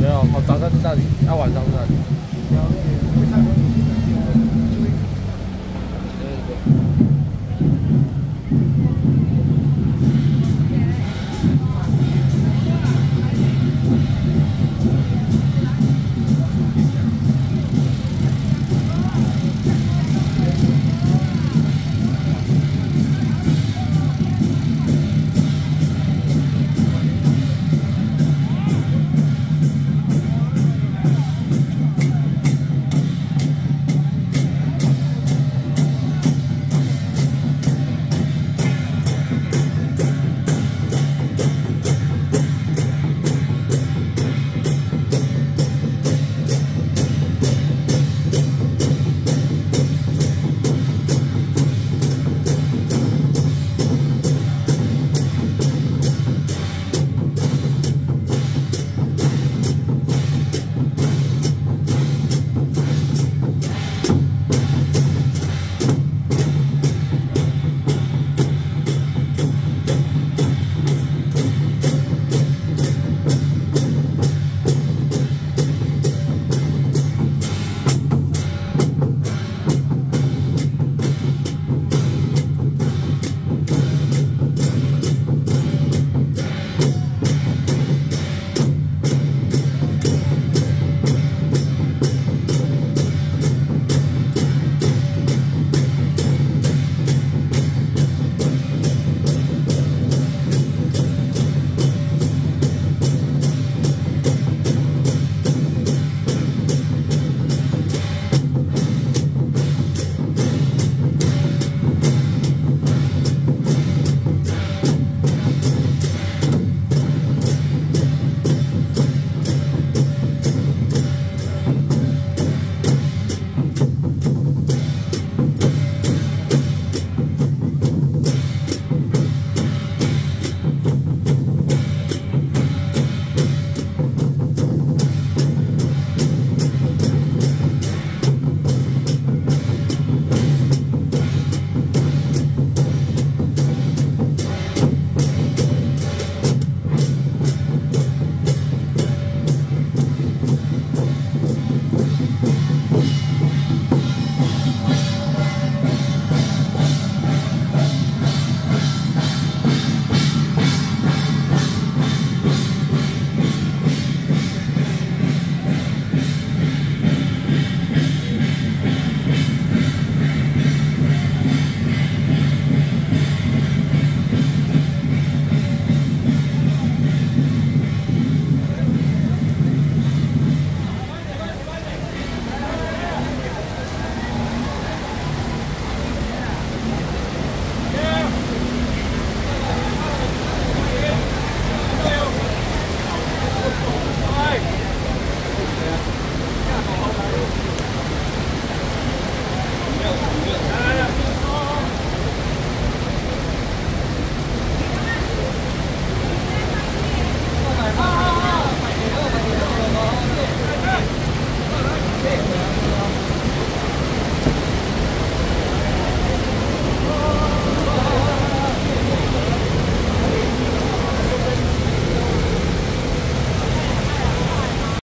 没有，我早上在那里，他晚上在那里。